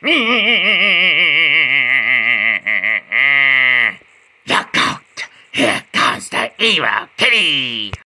Look out! Here comes the evil kitty!